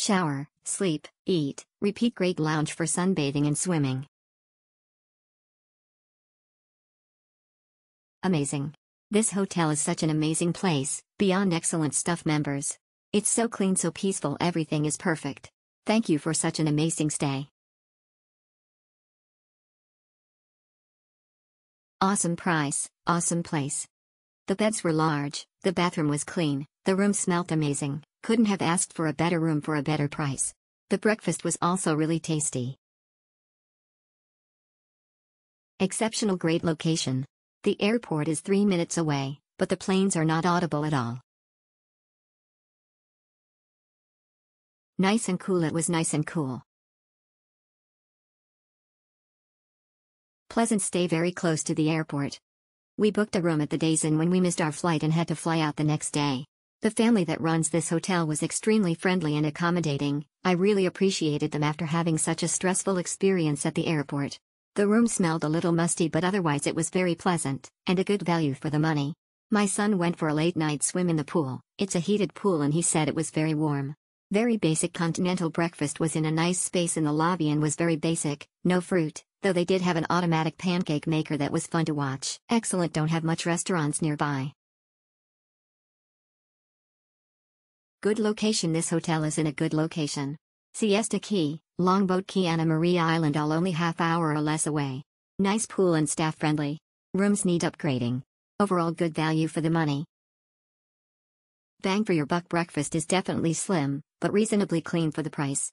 Shower, sleep, eat, repeat great lounge for sunbathing and swimming. Amazing. This hotel is such an amazing place, beyond excellent stuff members. It's so clean so peaceful everything is perfect. Thank you for such an amazing stay. Awesome price, awesome place. The beds were large, the bathroom was clean, the room smelt amazing, couldn't have asked for a better room for a better price. The breakfast was also really tasty. Exceptional great location. The airport is three minutes away, but the planes are not audible at all. Nice and cool it was nice and cool. Pleasant stay very close to the airport. We booked a room at the Days Inn when we missed our flight and had to fly out the next day. The family that runs this hotel was extremely friendly and accommodating, I really appreciated them after having such a stressful experience at the airport. The room smelled a little musty but otherwise it was very pleasant, and a good value for the money. My son went for a late night swim in the pool, it's a heated pool and he said it was very warm. Very basic continental breakfast was in a nice space in the lobby and was very basic, no fruit, though they did have an automatic pancake maker that was fun to watch. Excellent don't have much restaurants nearby. Good location This hotel is in a good location. Siesta Key, Longboat Key Anna Maria Island all only half hour or less away. Nice pool and staff friendly. Rooms need upgrading. Overall good value for the money. Bang for your buck breakfast is definitely slim, but reasonably clean for the price.